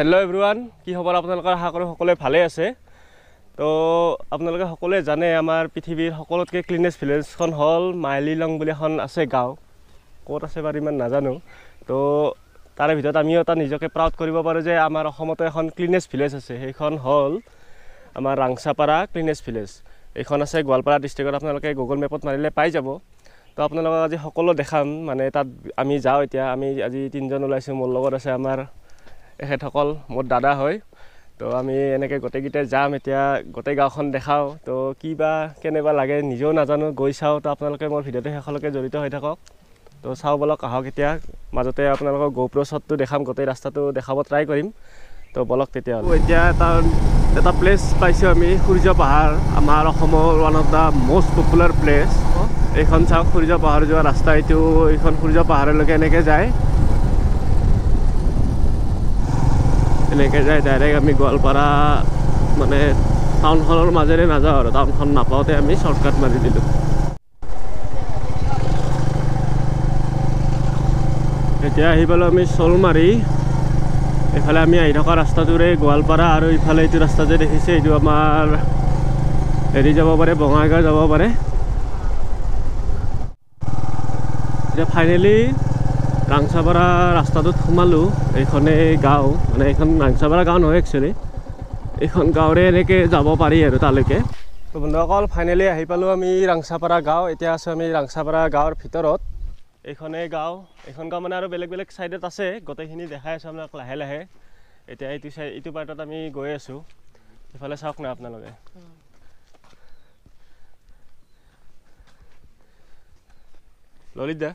Hello everyone কি খবৰ আপোনালোকৰ? আশা কৰোঁ সকলোৱে ভালে আছে। তো আপোনালোকে সকলোৱে জানে আমাৰ পৃথিৱীৰ সকলোতকৈ ক্লিনেষ্ট ভিলেজখন হ'ল মাইলিলং বুলি এখন আছে গাঁও। ক'ত আছে বাৰু ইমান নাজানো। তো তাৰে ভিতৰত আমিও এটা নিজকে প্ৰাউড কৰিব পাৰোঁ যে আমাৰ অসমতো এখন ক্লিনেষ্ট ভিলেজ আছে। সেইখন হ'ল আমাৰ ৰাংচাপাৰা ক্লিনেষ্ট ভিলেজ এইখন আছে গোৱালপাৰা ডিষ্ট্ৰিক্টত আপোনালোকে গুগল মেপত মাৰিলে পাই যাব। তো আপোনালোকক আজি সকলো দেখাম। মানে তাত আমি যাওঁ এতিয়া। আমি আজি তিনিজন ওলাইছোঁ। মোৰ লগত আছে আমাৰ এখেতসকল মোৰ দাদা হয়। তো আমি এনেকৈ গোটেইকেইটাই যাম এতিয়া গোটেই গাঁওখন দেখাওঁ। তো কি বা কেনেবা লাগে নিজেও নাজানো গৈ চাওঁ। তো আপোনালোকে মোৰ ভিডিঅ'টো শেষলৈকে জড়িত হৈ থাকক। তো চাওঁ বলক আহক এতিয়া। মাজতে আপোনালোকক গৌপ্ৰ শ্বটটো দেখাম গোটেই ৰাস্তাটো দেখাব ট্ৰাই কৰিম। তো বলক তেতিয়াহ'লে। এতিয়া এটা এটা প্লেচ পাইছোঁ আমি সূৰ্য পাহাৰ। আমাৰ অসমৰ one of the most popular place এইখন চাওক সূৰ্য পাহাৰ যোৱা ৰাস্তা এইটো এইখন সূৰ্য পাহাৰলৈকে এনেকৈ যায়। এনেকৈ যায় ডাইৰেক্ট আমি গোৱালপাৰা মানে টাউনখনৰ মাজেৰে নাযাওঁ আৰু। টাউনখন নাপাওঁতে আমি শ্বৰ্টকাট মাৰি দিলোঁ। এতিয়া আহি পালোঁ আমি চলমাৰি এইফালে আমি আহি থকা ৰাস্তাটোৰে গোৱালপাৰা আৰু ইফালে এইটো ৰাস্তা যে দেখিছে এইটো আমাৰ হেৰি যাব পাৰে বঙাইগাঁও যাব পাৰে। এতিয়া ফাইনেলি ৰাংচাপাৰা ৰাস্তাটোত সোমালোঁ এইখনেই গাঁও মানে এইখন ৰাংচাপাৰা গাঁও নহয় একচুৱেলি এইখন গাঁৱৰে এনেকৈ যাব পাৰি আৰু তালৈকে। তো বন্ধুসকল ফাইনেলি আহি পালোঁ আমি ৰাংচাপাৰা গাঁও এতিয়া আছোঁ আমি ৰাংচাপাৰা গাঁৱৰ ভিতৰত। এইখনেই গাঁও এইখন গাঁও মানে আৰু বেলেগ বেলেগ ছাইডত আছে গোটেইখিনি দেখাই আছোঁ আপোনাক লাহে লাহে। এতিয়া এইটো চাই এইটো পাৰ্টত আমি গৈ আছোঁ। ইফালে চাওক না আপোনালোকে। ললিত দা।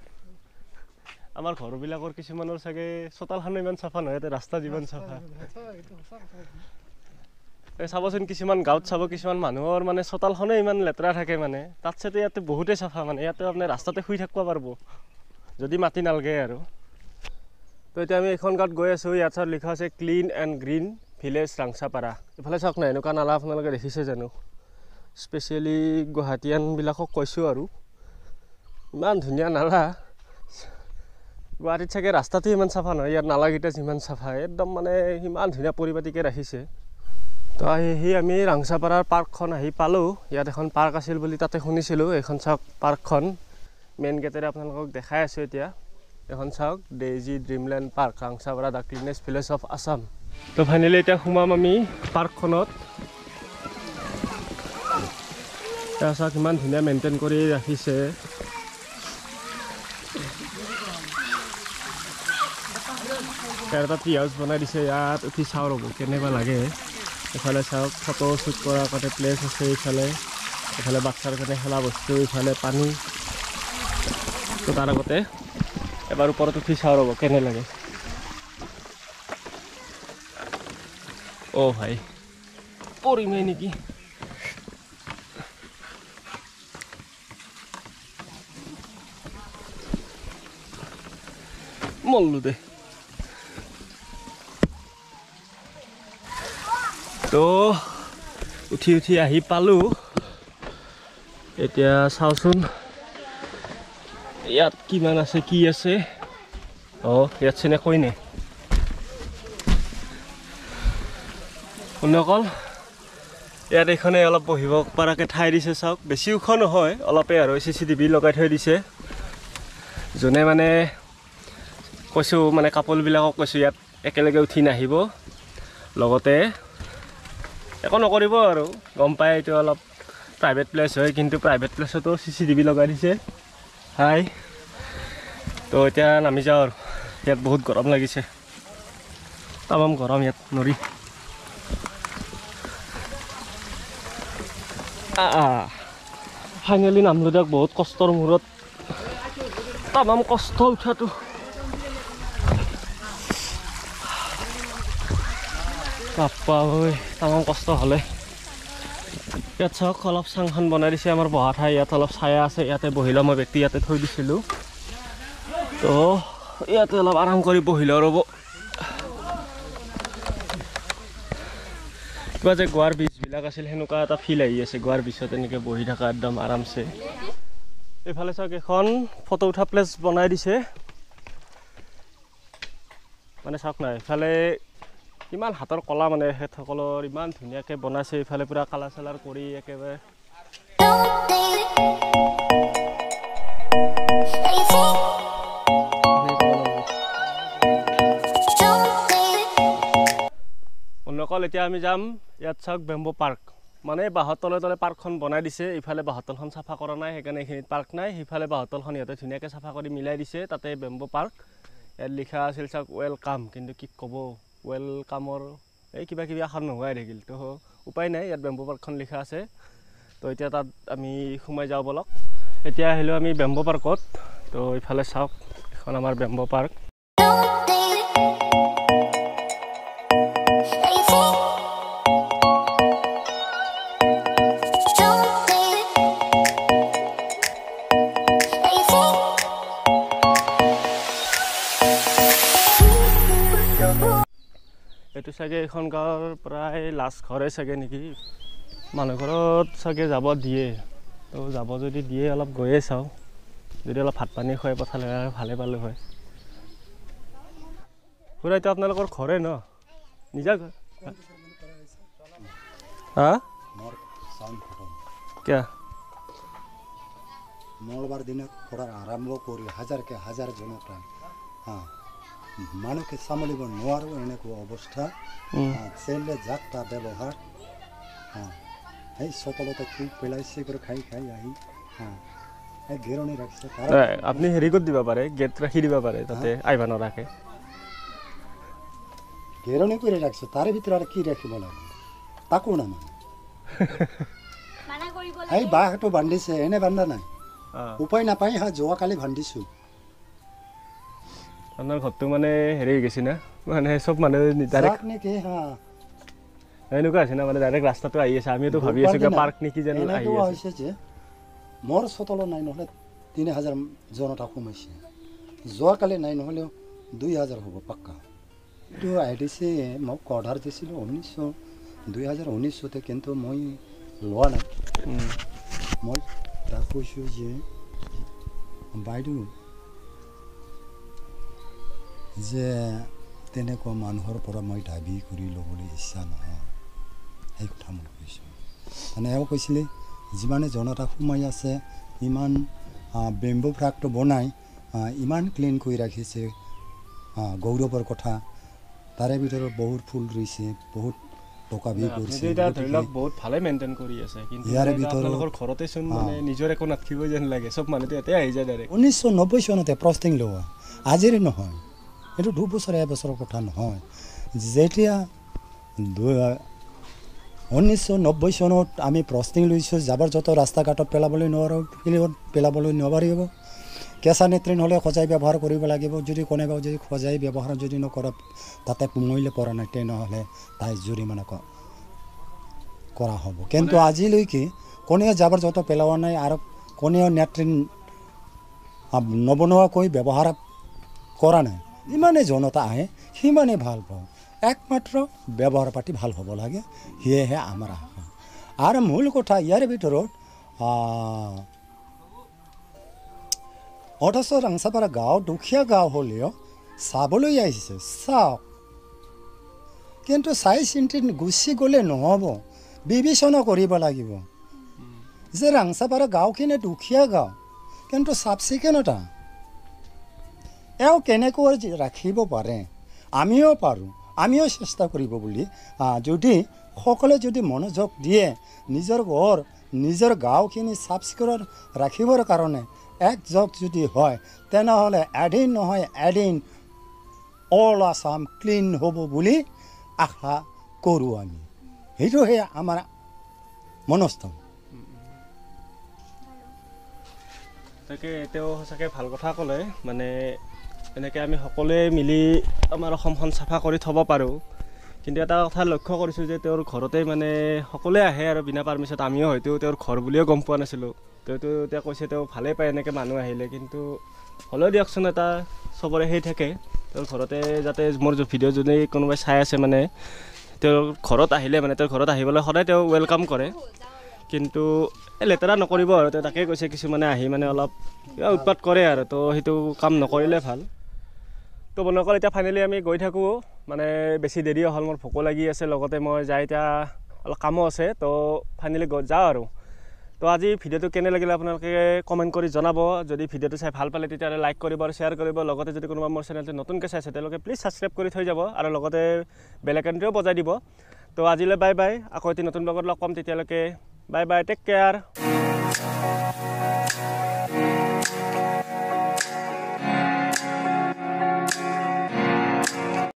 আমাৰ ঘৰবিলাকৰ কিছুমানৰ চাগে চোতালখনো ইমান চাফা নহয় ইয়াতে ৰাস্তা যিমান চাফা। এই চাবচোন কিছুমান গাঁৱত চাব কিছুমান মানুহৰ মানে চোতালখনে ইমান লেতেৰা থাকে মানে তাতছেতো ইয়াতে বহুতেই চাফা মানে ইয়াতে আপুনি ৰাস্তাতে শুই থাকিব পাৰিব যদি মাটি নালাগে আৰু। তো এতিয়া আমি এইখন গাঁৱত গৈ আছোঁ ইয়াত চাওক লিখা আছে clean and green village Rangchapara ইফালে চাওক না এনেকুৱা নালা আপোনালোকে দেখিছে জানো? স্পেচিয়েলি গুৱাহাটীয়ানবিলাকক কৈছোঁ আৰু। ইমান ধুনীয়া নালা। গুৱাহাটীত চাগে ৰাস্তাটো ইমান চাফা নহয় ইয়াত নালাকেইটা যিমান চাফা একদম মানে ইমান ধুনীয়া পৰিপাটিকৈ ৰাখিছে। তো আহি আমি ৰাংচাপাৰাৰ পাৰ্কখন আহি পালোঁ। ইয়াত এখন পাৰ্ক আছিল বুলি তাতে শুনিছিলোঁ। এইখন চাওক পাৰ্কখন। মেইন গেটেৰে আপোনালোকক দেখাই আছোঁ এতিয়া। এখন চাওক Daisy Dreamland park Rangchapara the cleanest village of Assam তো ফাইনেলি এতিয়া সোমাম আমি পাৰ্কখনত। চাওক ইমান ধুনীয়া মেইনটেইন কৰি ৰাখিছে। এটা টি হাউচ বনাই দিছে ইয়াত উঠি চাওঁ ৰ'ব কেনেকুৱা লাগে। এইফালে চাওক ফটো শ্বুট কৰাৰ কাৰণে প্লেচ আছে এইফালে এইফালে বাচ্ছাৰ কাৰণে খেলা বস্তু ইফালে পানী। তো তাৰ আগতে এবাৰ ওপৰত উঠি চাওঁ ৰ'ব কেনে লাগে। অ' ভাই পৰিমেই নেকি? মল্লো দে। তো উঠি উঠি আহি পালোঁ। এতিয়া চাওঁচোন ইয়াত কিমান আছে কি আছে? অঁ ইয়াত চিনাকৈ নে? শুনকল ইয়াত এইখনে অলপ বহিব পৰাকৈ ঠাই দিছে চাওক। বেছি ওখ নহয় অলপে আৰু চি চি টিভি লগাই থৈ দিছে। যোনে মানে কৈছোঁ মানে কাপোৰবিলাকক কৈছোঁ ইয়াত একেলগে উঠি নাহিব। লগতে একো নকৰিব আৰু গম পায় এইটো অলপ প্ৰাইভেট প্লেচ হয় কিন্তু প্ৰাইভেট প্লেচতো চি চি টিভি লগাই দিছে। হাই তো এতিয়া নামি যাওঁ আৰু ইয়াত বহুত গৰম লাগিছে। তামাম গৰম ইয়াত নৰি ফাইনেলি নামলো দিয়ক বহুত কষ্টৰ মূৰত। তামাম কষ্ট উঠাটো। বাপ্পা ঐ তামাম কষ্ট হ'লে। ইয়াত চাওক অলপ চাংখন বনাই দিছে আমাৰ বহা ঠাই ইয়াত অলপ ছায়া আছে ইয়াতে বহি লওঁ মই বেটি ইয়াতে থৈ দিছিলোঁ। তো ইয়াতে অলপ আৰাম কৰি বহি লওঁ ৰ'ব। কিবা যে গোৱাৰ বীজবিলাক আছিল সেনেকুৱা এটা ফিল আহি আছে। গোৱাৰ বীজত এনেকৈ বহি থকা একদম আৰামছে। এইফালে চাওক এখন ফটো উঠা প্লেচ বনাই দিছে। মানে চাওক না এইফালে কিমান হাতৰ কলা মানে এখেতসকলৰ ইমান ধুনীয়াকৈ বনাইছে ইফালে পূৰা কালাৰ চালাৰ কৰি একেবাৰে। অন্যকল এতিয়া আমি যাম ইয়াত চাওক বেম্বো পাৰ্ক। মানে বাঁহৰ তলে তলে পাৰ্কখন বনাই দিছে ইফালে বাঁহতলখন চাফা কৰা নাই সেইকাৰণে এইখিনিত পাৰ্ক নাই। সিফালে বাঁহতলখন ইহঁতে ধুনীয়াকৈ চাফা কৰি মিলাই দিছে তাতে বেম্বো পাৰ্ক। ইয়াত লিখা আছিল চাওক ৱেলকাম কিন্তু কি ক'ব। ৱেলকামৰ এই কিবা কিবি আখৰ নোহোৱাই থাকিল। তো উপায় নাই ইয়াত বেম্বো পাৰ্কখন লিখা আছে। তো এতিয়া তাত আমি সোমাই যাওঁ বলক। এতিয়া আহিলোঁ আমি বেম্বো পাৰ্কত। তো ইফালে চাওক এখন আমাৰ বেম্বো পাৰ্ক। এইটো চাগে এইখন গাঁৱৰ প্ৰায় লাষ্ট ঘৰে চাগে নেকি? মানুহ ঘৰত চাগে যাব দিয়ে। তো যাব যদি দিয়ে অলপ গৈয়ে চাওঁ। যদি অলপ ভাত পানী খুৱাই পঠালে ভালে পালোঁ হয়। খুৰা এইটো আপোনালোকৰ ঘৰে ন? নিজা ঘৰ? হা? কিয়? মঙ্গলবাৰ দিনে কৰাৰ আৰম্ভ কৰি হাজাৰকে হাজাৰ জনতা হ্যাঁ মানুষকে সামলিব নোৱাৰো এনেকুৱা অৱস্থা। ছেলে যাত্ৰা ব্যৱহাৰ। এই চকলতে খুব পেলাইছে খাই খাই আহি গেৰণি ৰাখিছে। আপুনি হেৰি কৰি দিব পাৰে? গেট ৰাখি দিব পাৰে তাতে আহিব নৰাকে গেৰণি কৰি ৰাখিছে? তাৰে ভিতৰত আৰু কি ৰাখিব লাগে? তাকো নামানে। এই বাঁহটো বান্ধিছে এনে বান্ধা নাই। অঁ উপায় নাপায় হা যোৱাকালি বান্ধিছোঁ। আপোনাৰ ঘৰটো মানে হেৰি হৈ গৈছে না মানে চব মানুহে ডাইৰেক্ট যাক নেকি হা এনেকুৱা হৈছে না মানে ডাইৰেক্ট ৰাস্তাটো আহি আছে আমিতো ভাবি আছোঁ কিবা পাৰ্ক নেকি যেন আহি আছে যে মোৰ চতলো নাই নহ'লে তিনি হাজাৰ জনতা সোমাইছে যোৱাকালি নাই নহ'লেও দুই হাজাৰ হ'ব পাক্কা এইটো আই ডি চি মোক অৰ্ডাৰ দিছিলোঁ ঊনৈছশ দুই হাজাৰ ঊনৈছতে কিন্তু মই লোৱা নাই। মই তাক কৈছোঁ যে বাইদেউ যে তেনেকুৱা মানুহৰ পৰা মই দাবী কৰি ল'বলৈ ইচ্ছা নহয়। সেই কথা মই কৈছোঁ মানে এওঁ কৈছিলে যিমানে জনতা সোমাই আছে ইমান বেম্বু ফ্ৰাকটো বনাই ইমান ক্লিন কৰি ৰাখিছে গৌৰৱৰ কথা। তাৰে ভিতৰত বহুত ফুল ৰুইছে বহুত টকা বি কৰিছে। আপুনিতো এতিয়া ধৰি লওক গতিকে বহুত ভালে মেইনটেইন কৰি আছে কিন্তু ইয়াৰে ভিতৰত- আপোনালোকৰ ঘৰতে চোন মানে নিজৰ একো নাথাকিবই যেন লাগে। চব মানুহটো ইয়াতে আহি যায় ডাইৰেক্ট ঊনৈছশ নব্বৈ চনতে প্ৰষ্টিং লোৱা। আজিৰে নহয়। এইটো দুবছৰ এবছৰৰ কথা নহয়। যেতিয়া ঊনৈছশ নব্বৈ চনত আমি প্ৰষ্টিং লৈছোঁ জাবৰ জোঁথৰ ৰাস্তা ঘাটত পেলাবলৈ নোৱাৰোঁ ফিল্ডত পেলাবলৈ নোৱাৰিব কেঁচা নেত্ৰীণ হ'লে সজাই ব্যৱহাৰ কৰিব লাগিব যদি কোনোবাই যদি সজাই ব্যৱহাৰ যদি নকৰে তাতে মৰিলে পৰা নাই তেনেহ'লে তাই জৰিমনা কৰা হ'ব। কিন্তু আজিলৈকে কোনেও জাবৰ জোঁথৰ পেলোৱা নাই আৰু কোনেও নেত্ৰীণ আ- নবনোৱাকৈ ব্যৱহাৰ কৰা নাই। যিমানে জনতা আহে সিমানেই ভাল পাওঁ। একমাত্ৰ ব্যৱহাৰ পাতি ভাল হ'ব লাগে সেয়েহে আমাৰ আশা আৰু মূল কথা ইয়াৰ ভিতৰত অথচ ৰাংচাপাৰা গাঁও দুখীয়া গাঁও হ'লেও চাবলৈ আহিছে। চাওক কিন্তু চাই চিন্তি গুচি গ'লে নহ'ব। বিবেচনা কৰিব লাগিব। যে ৰাংচাপাৰা গাঁওখিনি দুখীয়া গাঁও কিন্তু চাফ চিকুণতা এওঁ কেনেকৈ ৰাখিব পাৰে আমিও পাৰোঁ আমিও চেষ্টা কৰিব বুলি। যদি সকলোৱে যদি মনোযোগ দিয়ে নিজৰ ঘৰ নিজৰ গাঁওখিনি চাফ চিকুণ ৰাখিবৰ কাৰণে একযোগ যদি হয় তেনেহ'লে এদিন নহয় এদিন অল আছাম ক্লিন হ'ব বুলি আশা কৰোঁ আমি। সেইটোহে আমাৰ মনস্থ তাকে তেওঁ সঁচাকৈ ভাল কথা ক'লে। মানে এনেকৈ আমি সকলোৱে মিলি আমাৰ অসমখন চাফা কৰি থ'ব পাৰোঁ। কিন্তু এটা কথা লক্ষ্য কৰিছোঁ যে তেওঁৰ ঘৰতে মানে সকলোৱে আহে আৰু বিনা পাৰ্মিশ্যনত আমিও হয়তো তেওঁৰ ঘৰ বুলিও গম পোৱা নাছিলোঁ। তেওঁতো এতিয়া কৈছে তেওঁ ভালেই পায় এনেকৈ মানুহ আহিলে কিন্তু হ'লেও দিয়কচোন এটা চবৰে সেই থাকে। তেওঁৰ ঘৰতে যাতে মোৰ ভিডিঅ' যদি কোনোবাই চাই আছে মানে তেওঁৰ ঘৰত আহিলে মানে তেওঁৰ ঘৰত আহিবলৈ সদায় তেওঁ ৱেলকাম কৰে। কিন্তু এই লেতেৰা নকৰিব আৰু তেওঁ তাকে কৈছে কিছুমানে আহি মানে অলপ উৎপাত কৰে আৰু তো সেইটো কাম নকৰিলে ভাল। তো বন্ধুসকল এতিয়া ফাইনেলি আমি গৈ থাকোঁ। মানে বেছি দেৰিও হ'ল মোৰ ভোকো লাগি আছে লগতে মই যাই এতিয়া অলপ কামো আছে তো ফাইনেলি যাওঁ আৰু। তো আজি ভিডিঅ'টো কেনে লাগিলে আপোনালোকে কমেণ্ট কৰি জনাব। যদি ভিডিঅ'টো চাই ভাল পালে তেতিয়াহ'লে লাইক কৰিব আৰু শ্বেয়াৰ কৰিব। লগতে যদি কোনোবা মোৰ চেনেলটো নতুনকৈ চাইছে তেওঁলোকে প্লিজ ছাবস্ক্ৰাইব কৰি থৈ যাব আৰু লগতে বেলেগনটোও বজাই দিব। তো আজিলৈ বাই বাই আকৌ এটি নতুন ব্লগত লগ পাম তেতিয়ালৈকে বাই বাই টেক কেয়াৰ